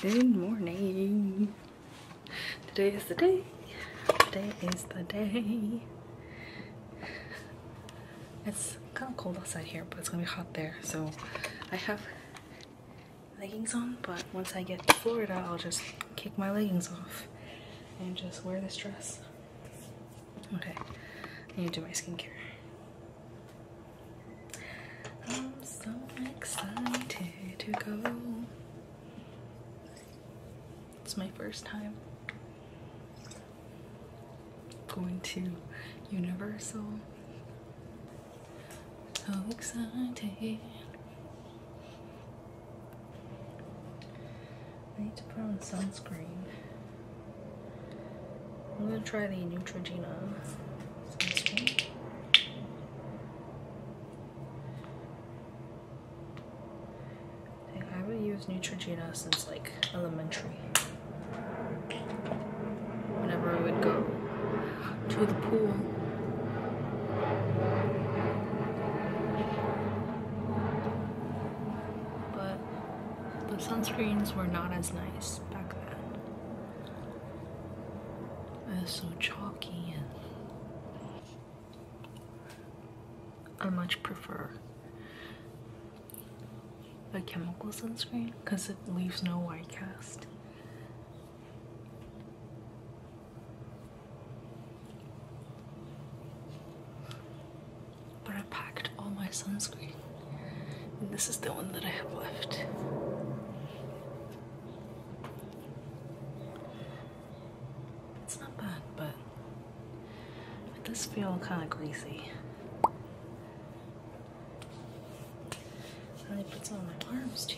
Good morning. Today is the day. Today is the day. It's kind of cold outside here, but it's gonna be hot there. So I have leggings on, but once I get to Florida, I'll just kick my leggings off and just wear this dress. Okay, I need to do my skincare. I'm so excited to go. My first time going to Universal. So excited. I need to put on sunscreen. I'm gonna try the Neutrogena sunscreen. I haven't used Neutrogena since like elementary. Whenever I would go the pool. But the sunscreens were not as nice back then. It was so chalky and I much prefer a chemical sunscreen because it leaves no white cast. But I packed all my sunscreen. And this is the one that I have left. It's not bad, but it does feel kind of greasy. And put some on my arms too.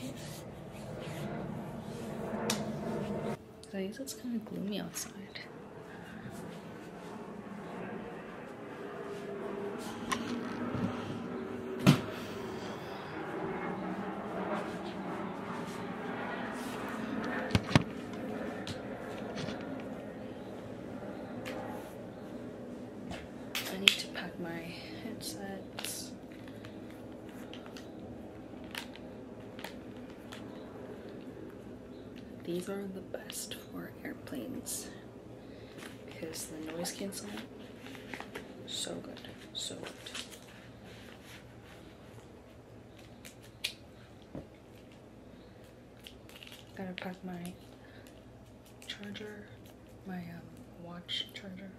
Guys, it's kind of gloomy outside. Need to pack my headsets. These are the best for airplanes because the noise canceling so good, so good. Gotta pack my charger, my um, watch charger.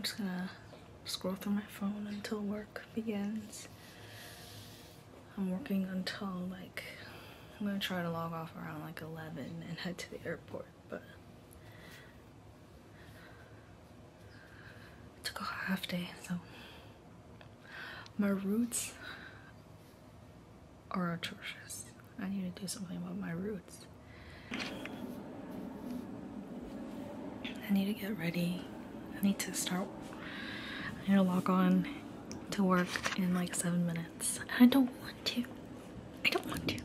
I'm just gonna scroll through my phone until work begins. I'm working until like, I'm gonna try to log off around like 11 and head to the airport, but it took a half day, so my roots are atrocious. I need to do something about my roots. I need to get ready. I need to start. I need to log on to work in like seven minutes. I don't want to. I don't want to.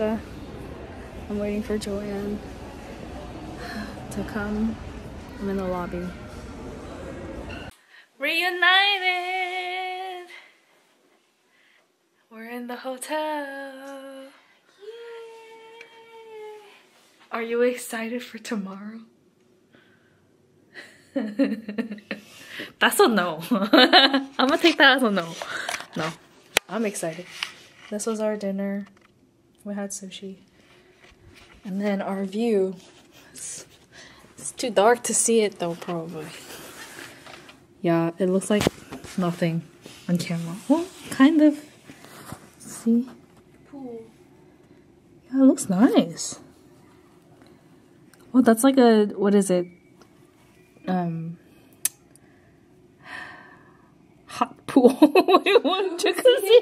I'm waiting for Joanne to come. I'm in the lobby. Reunited! We're in the hotel. Are you excited for tomorrow? That's a no. I'm gonna take that as a no. No. I'm excited. This was our dinner. We had sushi. And then our view. It's, it's too dark to see it though, probably. Yeah, it looks like nothing on camera. Well, kind of. See? Pool. Yeah, it looks nice. Well, that's like a what is it? Um, hot pool. What jacuzzi?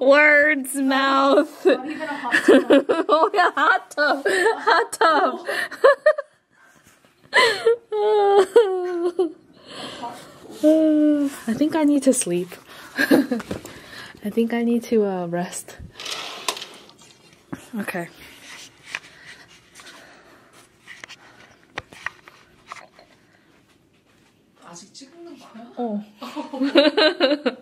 Words, mouth. Not even a hot tub. oh yeah, hot tub, hot tub. I think I need to sleep. I think I need to uh, rest. Okay. 아직 찍는 거야? 어.